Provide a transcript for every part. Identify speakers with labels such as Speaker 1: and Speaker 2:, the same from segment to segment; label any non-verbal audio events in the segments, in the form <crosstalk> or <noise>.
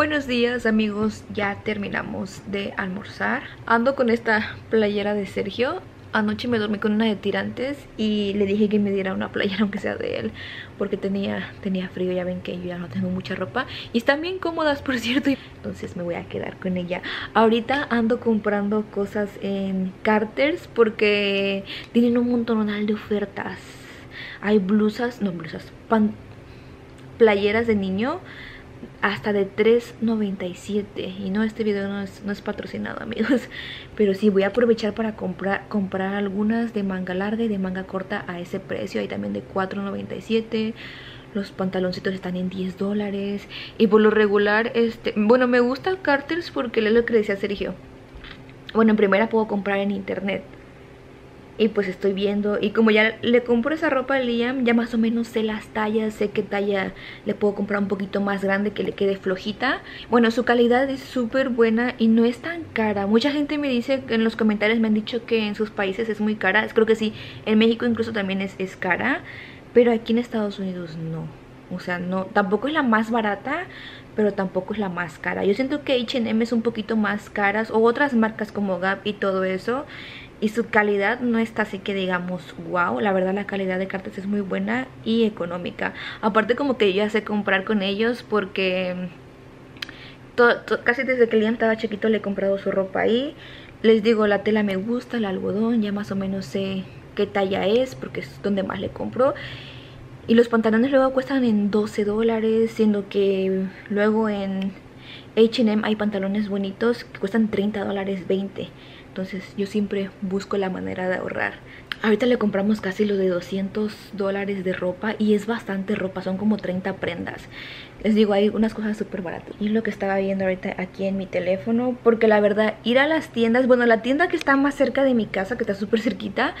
Speaker 1: Buenos días amigos, ya terminamos de almorzar. Ando con esta playera de Sergio. Anoche me dormí con una de tirantes y le dije que me diera una playera <laughs> aunque sea de él Porque tenía, tenía frío, ya ven que yo ya no tengo mucha ropa. Y están bien cómodas <laughs> por cierto. Entonces me voy a quedar con ella. Ahorita ando comprando cosas en Carters porque tienen un montón de ofertas. Hay blusas, no blusas, pan, playeras de niño hasta de $3.97 y no este video no es, no es, patrocinado <laughs> amigos. Pero sí voy a aprovechar para comprar comprar algunas de manga larga y de manga corta a ese precio. Hay también de $4.97 los pantaloncitos están en 10 dólares. Y por lo regular este bueno me gusta Carters porque es lo que decía Sergio. Bueno en primera puedo comprar en internet y pues estoy viendo y como ya le compro esa ropa a Liam ya más o menos sé las tallas sé qué talla le puedo comprar un poquito más grande que le quede flojita. Bueno su calidad es súper buena y no es tan cara. Mucha gente me dice en los comentarios me han dicho que en sus países es muy cara. Creo que sí en México incluso también es, es cara pero aquí en Estados Unidos no. O sea no tampoco es la más barata pero tampoco es la más cara. Yo siento que H&M es un poquito más caras o otras marcas como Gap y todo eso y su calidad no está así que digamos wow, la verdad la calidad de cartas es muy buena y económica. Aparte como que yo ya sé comprar con ellos porque casi desde que Liam estaba chiquito le he comprado su ropa ahí. Les digo, la tela me gusta, el algodón, ya más o menos sé qué talla es porque es donde más le compro. Y los pantalones luego cuestan en 12 dólares, siendo que luego en H&M hay pantalones bonitos que cuestan 30 dólares 20 entonces yo siempre busco la manera de ahorrar. Ahorita le compramos casi lo de 200 dólares de ropa y es bastante ropa, son como 30 prendas. Les digo, hay unas cosas súper baratas. Y lo que estaba viendo ahorita aquí en mi teléfono porque la verdad, ir a las tiendas bueno, la tienda que está más cerca de mi casa que está súper cerquita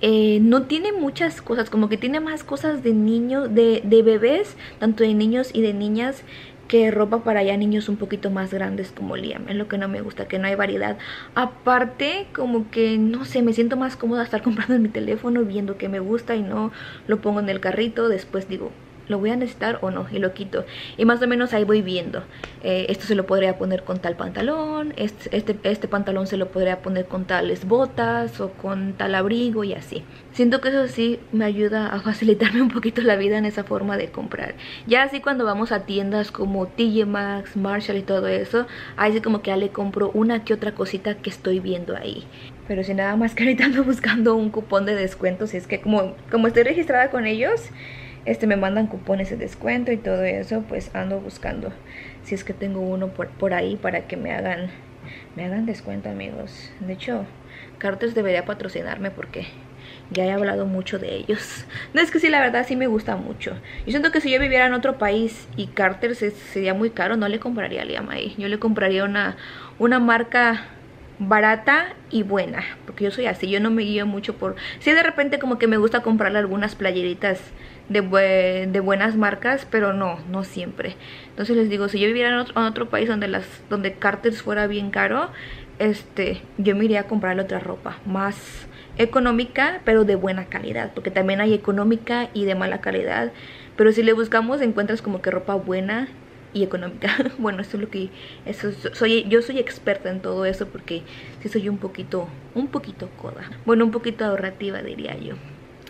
Speaker 1: eh, no tiene muchas cosas, como que tiene más cosas de niños, de, de bebés tanto de niños y de niñas que ropa para ya niños un poquito más grandes como Liam. Es lo que no me gusta, que no hay variedad. Aparte, como que, no sé, me siento más cómoda estar <laughs> comprando en mi teléfono, viendo que me gusta y no lo pongo en el carrito. Después digo, ¿lo voy a necesitar o no? Y lo quito. Y más o menos ahí voy viendo. Eh, esto se lo podría poner con tal pantalón, este, este, este, pantalón se lo podría poner con tales botas o con tal abrigo y así. Siento que eso sí me ayuda a facilitarme <laughs> un poquito la vida en esa forma de comprar. Ya así cuando vamos a tiendas como TJ Maxx, Marshall y todo eso, ahí sí como que ya le compro una que otra cosita que estoy viendo ahí. Pero si nada más que ahorita ando <laughs> buscando un cupón de descuento, si es que como, como estoy registrada con ellos este me mandan cupones de descuento y todo eso pues ando buscando si es que tengo uno por, por ahí para que me hagan me hagan descuento amigos. De hecho Carters debería patrocinarme porque ya he hablado mucho de ellos. <laughs> No es que sí la verdad sí me gusta mucho. Yo siento que si yo viviera en otro país y Carters sería muy caro no le compraría a Liam ahí. Yo le compraría una una marca barata y buena porque yo soy así yo no me guío mucho por si de repente como que me gusta comprarle algunas playeritas de, de, buenas marcas, pero no, no siempre. Entonces les digo, si yo viviera en otro, en otro país donde las donde Carters fuera bien caro, este, yo me iría a comprarle otra ropa más económica, pero de buena calidad, porque también hay económica y de mala calidad. Pero si le buscamos, encuentras como que ropa buena y económica. <laughs> bueno, eso es lo que eso soy yo soy experta en todo eso porque sí soy un poquito un poquito coda. Bueno, un poquito ahorrativa diría yo.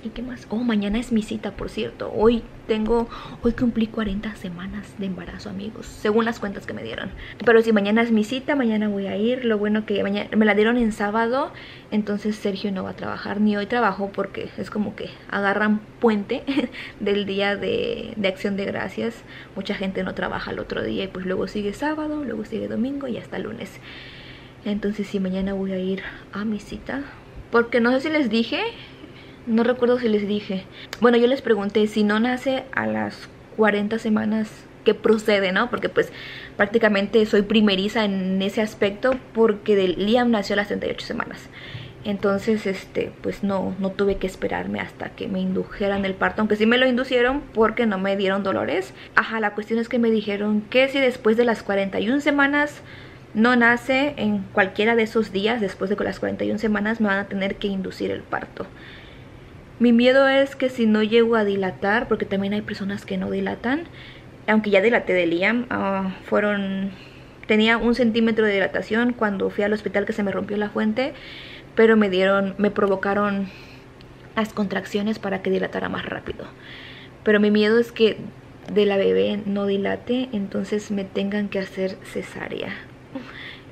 Speaker 1: ¿Y qué más? Oh, mañana es mi cita, por cierto. Hoy tengo, hoy cumplí 40 semanas de embarazo, amigos, según las cuentas que me dieron. Pero si mañana es mi cita, mañana voy a ir. Lo bueno que mañana, me la dieron en sábado, entonces Sergio no va a trabajar, ni hoy trabajo porque es como que agarran puente <laughs> del día de, de acción de gracias. Mucha gente no trabaja el otro día y pues luego sigue sábado, luego sigue domingo y hasta lunes. Entonces si mañana voy a ir a mi cita. Porque no sé si les dije, no recuerdo si les dije. Bueno, yo les pregunté si no nace a las 40 semanas que procede, ¿no? Porque pues prácticamente soy primeriza en ese aspecto porque de Liam nació a las 38 semanas. Entonces, este, pues no, no tuve que esperarme hasta que me indujeran el parto, aunque sí me lo inducieron porque no me dieron dolores. Ajá, la cuestión es que me dijeron que si después de las 41 semanas no nace en cualquiera de esos días, después de las 41 semanas me van a tener que inducir el parto. Mi miedo es que si no llego a dilatar, porque también hay personas que no dilatan, aunque ya dilaté de Liam, ah, fueron... Tenía un centímetro de dilatación cuando fui al hospital que se me rompió la fuente, pero me dieron, me provocaron las contracciones para que dilatara más rápido. Pero mi miedo es que de la bebé no dilate, entonces me tengan que hacer cesárea.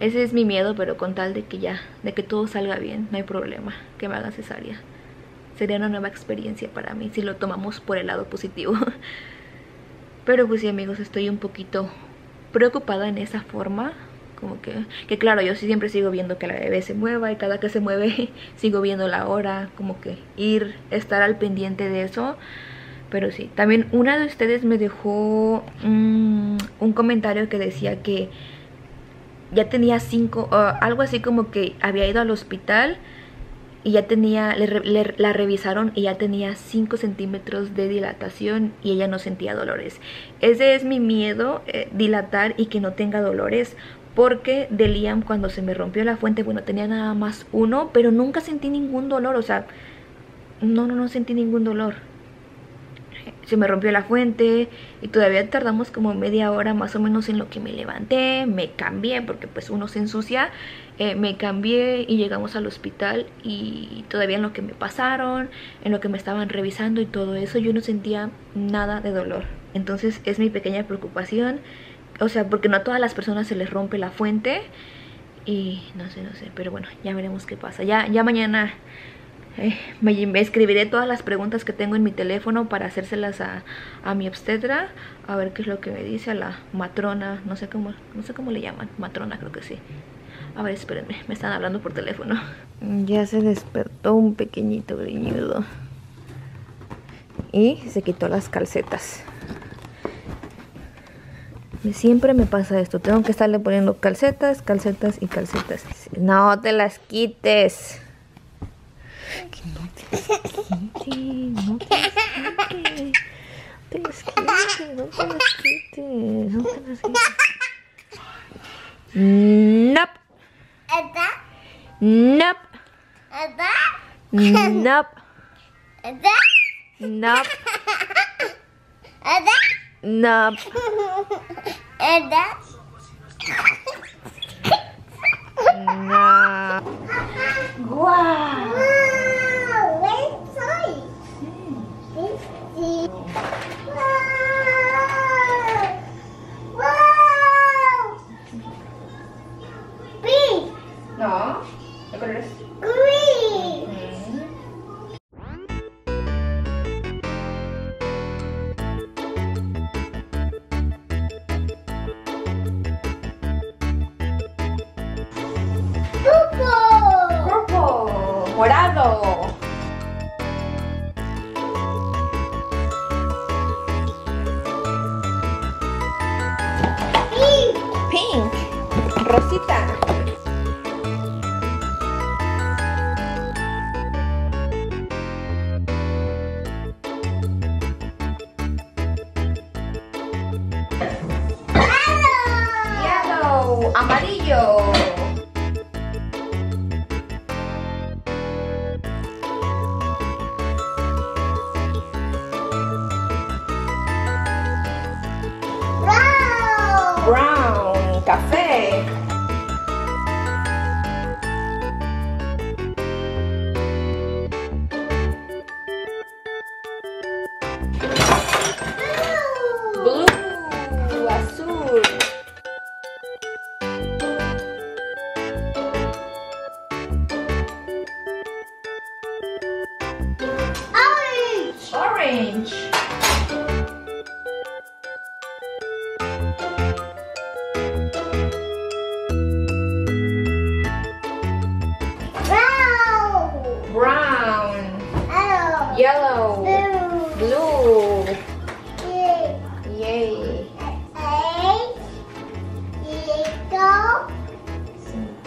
Speaker 1: Ese es mi miedo, pero con tal de que ya, de que todo salga bien, no hay problema, que me hagan cesárea. Sería una nueva experiencia para mí si lo tomamos por el lado positivo. <laughs> Pero pues sí amigos, estoy un poquito preocupada en esa forma. Como que, que claro, yo siempre sigo viendo que la bebé se mueva y cada que se mueve <laughs> sigo viendo la hora, como que ir, estar al pendiente de eso. Pero sí, también una de ustedes me dejó un comentario que decía que ya tenía cinco, algo así como que había ido al hospital y ya tenía, la revisaron y ya tenía 5 centímetros de dilatación y ella no sentía dolores. Ese es mi miedo, eh, dilatar y que no tenga dolores. Porque de Liam cuando se me rompió la fuente, bueno, tenía nada más uno, pero nunca sentí ningún dolor, o sea, no, no, no sentí ningún dolor se me rompió la fuente y todavía tardamos como media hora más o menos en lo que me levanté, me cambié porque pues uno se ensucia, eh, me cambié y llegamos al hospital y todavía en lo que me pasaron, en lo que me estaban revisando y todo eso yo no sentía nada de dolor. Entonces es mi pequeña preocupación, o sea, porque no a todas las personas se les rompe la fuente y no sé, no sé, pero bueno, ya veremos qué pasa. Ya, ya mañana eh, me, escribiré todas las preguntas que tengo en mi teléfono para hacérselas a, a, mi obstetra a ver qué es lo que me dice a la matrona no sé cómo no sé cómo le llaman matrona creo que sí a ver espérenme me están hablando por teléfono ya se despertó un pequeñito griñudo y se quitó las calcetas siempre me pasa esto tengo que estarle poniendo calcetas calcetas y calcetas no te las quites que no te desquite, no te desquite. Te desquite, no te desquite, no te desquite. Nope. Is that? Nope. Is that? Nope. Is that? Nope. Is that? Nope. Is that? No. Wow. Rosita.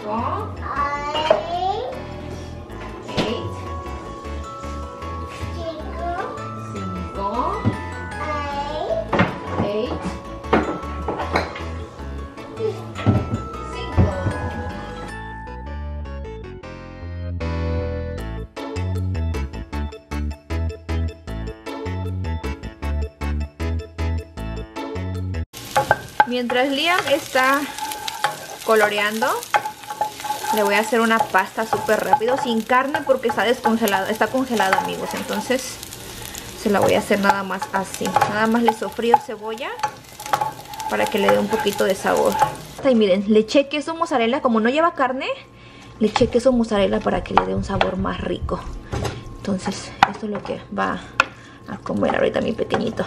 Speaker 1: four, eight, cinco, eight, cinco. Mientras Liam está coloreando, le voy a hacer una pasta súper rápido, sin carne porque está descongelada, está congelada amigos. Entonces se la voy a hacer nada más así. Nada más le sofrío cebolla para que le dé un poquito de sabor. Y miren, le eché queso mozzarella, como no lleva carne, le eché queso mozzarella para que le dé un sabor más rico. Entonces, esto es lo que va a comer ahorita mi pequeñito.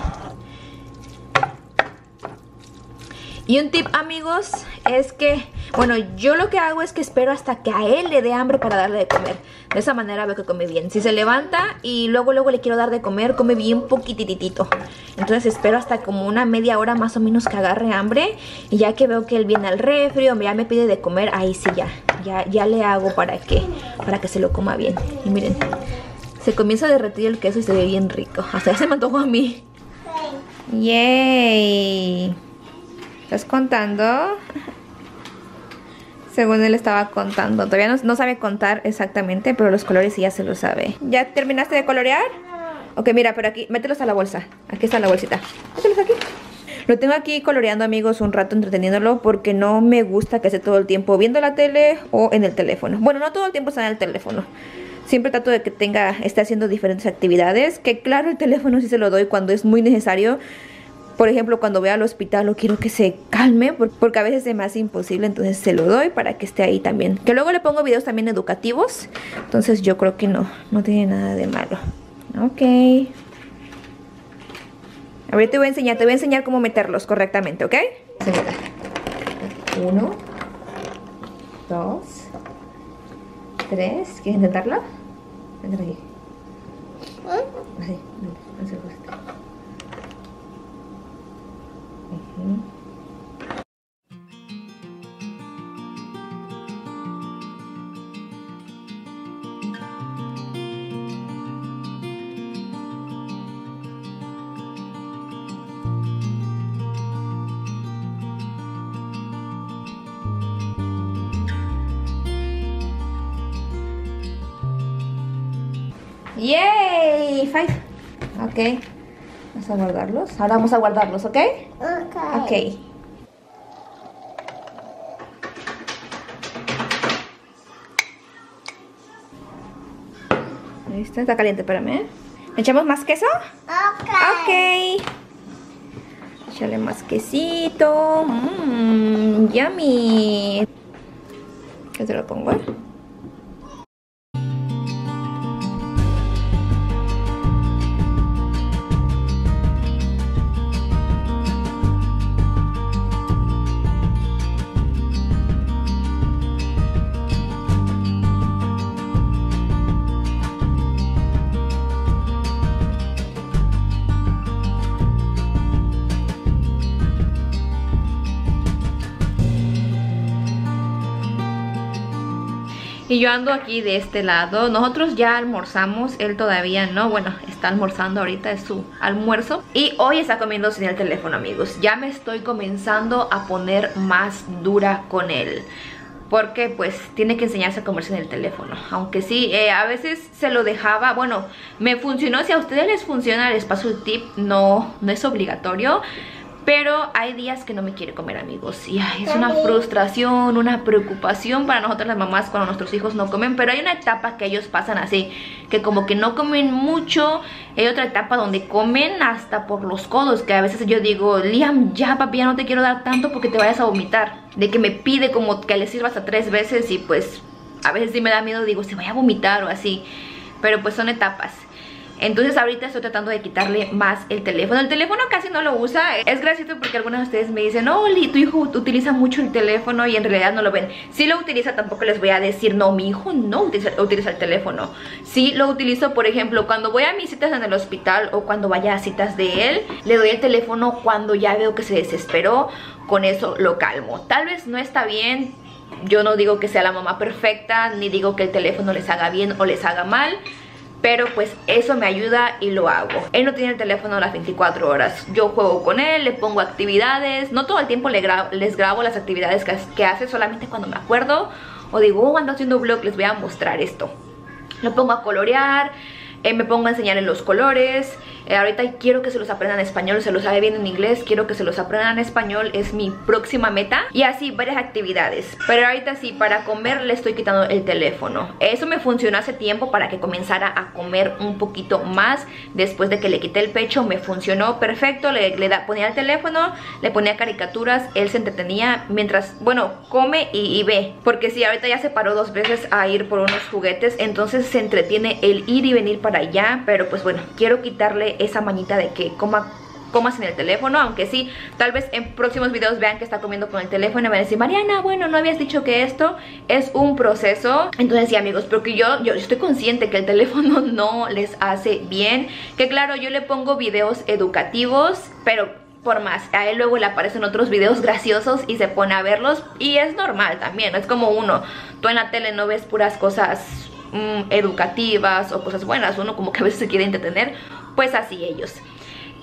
Speaker 1: Y un tip amigos es que, bueno, yo lo que hago es que espero hasta que a él le dé hambre para darle de comer. De esa manera veo que come bien. Si se levanta y luego luego le quiero dar de comer, come bien poquititito. Entonces espero hasta como una media hora más o menos que agarre hambre. Y ya que veo que él viene al refri o ya me pide de comer, ahí sí ya, ya, ya le hago para que, para que se lo coma bien. Y miren, se comienza a derretir el queso y se ve bien rico. Hasta ya se me antojó a mí. ¡Yay! ¿Estás contando? Según él estaba contando. Todavía no, sabe contar exactamente, pero los colores sí ya se lo sabe. ¿Ya terminaste de colorear? Ok, mira, pero aquí, mételos a la bolsa. Aquí está la bolsita. Mételos aquí. Lo tengo aquí coloreando, amigos, un rato entreteniéndolo porque no me gusta que esté todo el tiempo viendo la tele o en el teléfono. Bueno, no todo el tiempo está en el teléfono. Siempre trato de que tenga, esté haciendo diferentes actividades. Que claro, el teléfono sí se lo doy cuando es muy necesario por ejemplo, cuando voy al hospital o quiero que se calme, porque a veces es más imposible, entonces se lo doy para que esté ahí también. Que luego le pongo videos también educativos, entonces yo creo que no, no tiene nada de malo. Ok. A ver, te voy a enseñar, te voy a enseñar cómo meterlos correctamente, ¿ok? Uno, dos, tres. ¿Quieres intentarlo? Entra aquí. Así, ¡Yay! Five. Ok. Vamos a guardarlos. Ahora vamos a guardarlos, ¿ok? Ok. ¿Listo? Está caliente, espérame. echamos más queso? Ok. Ok. Échale más quesito. Mmm, yummy. ¿Qué se lo pongo? Y yo ando aquí de este lado. Nosotros ya almorzamos, él todavía no. Bueno, está almorzando ahorita, es su almuerzo. Y hoy está comiendo sin el teléfono, amigos. Ya me estoy comenzando a poner más dura con él porque pues tiene que enseñarse a comer sin el teléfono. Aunque sí, eh, a veces se lo dejaba, bueno, me funcionó, si a ustedes les funciona, les paso el tip, no, no es obligatorio. Pero hay días que no me quiere comer amigos. Y es una frustración, una preocupación para nosotros las mamás cuando nuestros hijos no comen. Pero hay una etapa que ellos pasan así Que como que no comen mucho Hay otra etapa donde comen hasta por los codos Que a veces yo digo Liam, ya papi, ya no te quiero dar tanto porque te vayas a vomitar De que me pide como que le sirva hasta tres veces Y pues a veces sí me da miedo Digo, se vaya a vomitar o así Pero pues son etapas entonces ahorita estoy tratando de quitarle más el teléfono. El teléfono casi no lo usa. Es gracioso porque algunos de ustedes me dicen No, Oli, tu hijo utiliza mucho el teléfono Y en realidad no lo ven. Si lo utiliza tampoco les voy a decir No, mi hijo no utiliza, el teléfono Sí lo utilizo, por ejemplo Cuando voy a mis citas en el hospital O cuando vaya a citas de él Le doy el teléfono cuando ya veo que se desesperó. Con eso lo calmo. Tal vez no está bien. Yo no digo que sea la mamá perfecta, ni digo que el teléfono les haga bien o les haga mal, pero pues eso me ayuda y lo hago. Él no tiene el teléfono las 24 horas. Yo juego con él, le pongo actividades. No todo el tiempo les grabo las actividades que, hace Solamente cuando me acuerdo O digo, oh, ando haciendo vlog, les voy a mostrar esto Lo pongo a colorear eh, me pongo a enseñarle los colores. Eh, ahorita quiero que se los aprendan en español, se los sabe bien en inglés, quiero que se los aprendan en español, es mi próxima meta. Y así, varias actividades. Pero ahorita sí, para comer le estoy quitando el teléfono. Eso me funcionó hace tiempo para que comenzara a comer un poquito más. Después de que le quité el pecho, me funcionó perfecto. Le, le da, ponía el teléfono, le ponía caricaturas, él se entretenía mientras, bueno, come y, ve. Porque si ahorita ya se paró dos veces a ir por unos juguetes, entonces se entretiene el ir y venir para allá. Pero pues bueno, quiero quitarle esa manita de que coma comas en el teléfono, aunque sí, tal vez en próximos videos vean que está comiendo con el teléfono y van a decir, Mariana, bueno, no habías dicho que esto es un proceso. Entonces sí, amigos, porque yo, yo estoy consciente que el teléfono <laughs> no les hace bien, que claro, yo le pongo videos educativos, pero por más, a él luego le aparecen otros videos graciosos y se pone a verlos y es normal también, es como uno, tú en la tele no ves puras cosas mm, educativas o cosas buenas, uno como que a veces se quiere entretener, pues así ellos.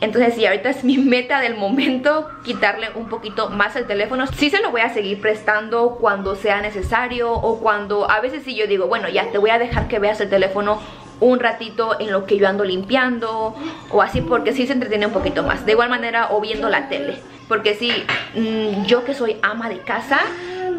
Speaker 1: Entonces sí, ahorita es mi meta del momento quitarle un poquito más el teléfono. Sí se lo voy a seguir prestando cuando sea necesario o cuando a veces sí yo digo, bueno ya te voy a dejar que veas el teléfono un ratito en lo que yo ando limpiando o así porque sí se entretiene un poquito más. De igual manera o viendo la tele. Porque sí, mmm, yo que soy ama de casa,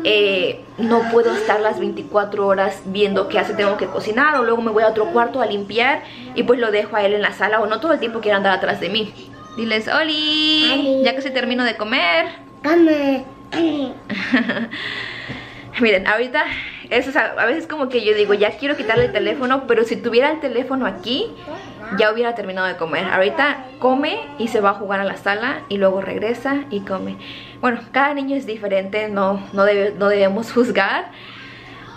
Speaker 1: eh, no puedo estar las 24 horas viendo qué hace, tengo que cocinar o luego me voy a otro cuarto a limpiar y pues lo dejo a él en la sala o no todo el tiempo quiere andar atrás de mí. Diles, Oli,
Speaker 2: Oli.
Speaker 1: ya que se termino de comer.
Speaker 2: Come. <laughs>
Speaker 1: Miren, ahorita eso, a veces como que yo digo, ya quiero quitarle el teléfono, pero si tuviera el teléfono aquí, ya hubiera terminado de comer. Ahorita come y se va a jugar a la sala y luego regresa y come. Bueno, cada niño es diferente, no, no, debe- no debemos <laughs> juzgar,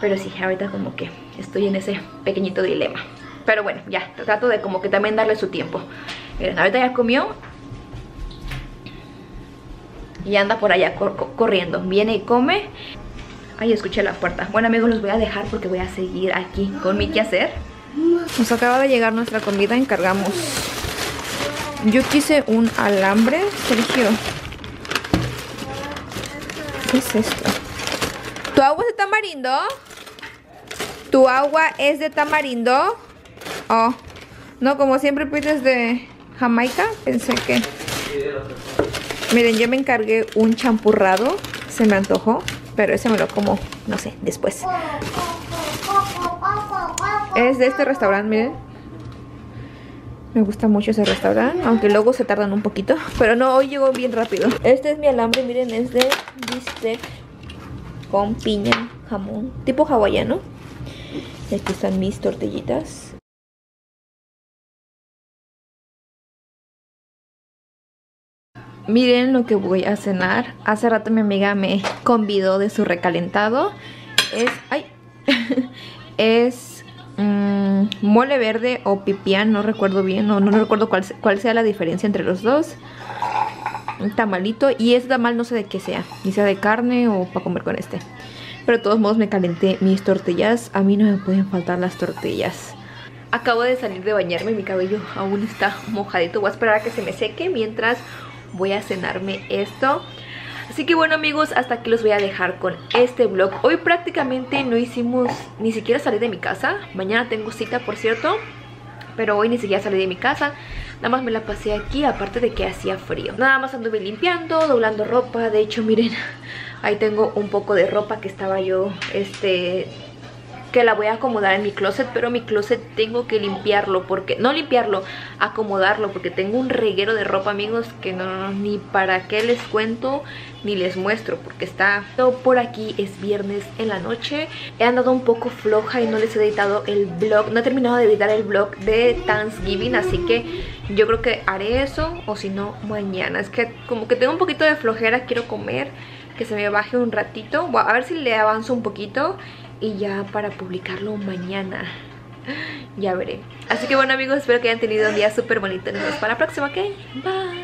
Speaker 1: pero sí, ahorita como que estoy en ese pequeñito dilema. Pero bueno, ya, trato de como que también darle su tiempo. Miren, ahorita ya comió y anda por allá cor- cor- corriendo. Viene y come. Ay, escuché la puerta. Bueno, amigos, los voy a dejar porque voy a seguir aquí con mi quehacer. Nos acaba de llegar nuestra comida, encargamos. Yo quise un alambre, Sergio. ¿Qué es esto? ¿Tu agua es de tamarindo? ¿Tu agua es de tamarindo? Oh, no, como siempre pides de Jamaica, pensé que... Miren, yo me encargué un champurrado, se me antojó, pero ese me lo como, no sé, después. Es de este restaurante, miren. Me gusta mucho ese restaurante, aunque luego se tardan un poquito, pero no, hoy llegó bien rápido. Este es mi alambre, miren, es de bistec con piña, jamón, tipo hawaiano. Y aquí están mis tortillitas. Miren lo que voy a cenar. Hace rato mi amiga me convidó de su recalentado. Es, ay, <laughs> es mm, mole verde o pipián, no recuerdo bien, no, no recuerdo cuál, cuál sea la diferencia entre los dos. Tamalito y ese tamal no sé de qué sea, ni sea de carne o para comer con este. Pero de todos modos me calenté mis tortillas. A mí no me pueden faltar las tortillas. Acabo de salir de bañarme, mi cabello aún está mojadito. Voy a esperar a que se me seque mientras voy a cenarme esto. Así que bueno amigos, hasta aquí los voy a dejar con este vlog. Hoy prácticamente no hicimos ni siquiera salir de mi casa. Mañana tengo cita, por cierto. Pero hoy ni siquiera salí de mi casa. Nada más me la pasé aquí, aparte de que hacía frío. Nada más anduve limpiando, doblando ropa. De hecho, miren, <laughs> ahí tengo un poco de ropa que estaba yo, este, que la voy a acomodar en mi closet, pero mi closet tengo que limpiarlo porque, no limpiarlo, acomodarlo porque tengo un reguero de ropa amigos que no, ni para qué les cuento ni les muestro porque está todo por aquí, es viernes en la noche, he andado un poco floja y no les he editado el vlog, no he terminado de editar el vlog de Thanksgiving, así que yo creo que haré eso o si no mañana, es que como que tengo un poquito de flojera, quiero comer, que se me baje un ratito, a ver si le avanzo un poquito y ya para publicarlo mañana. Ya veré. Así que bueno amigos, espero que hayan tenido un día súper bonito. Nos vemos para la próxima, ¿ok? Bye.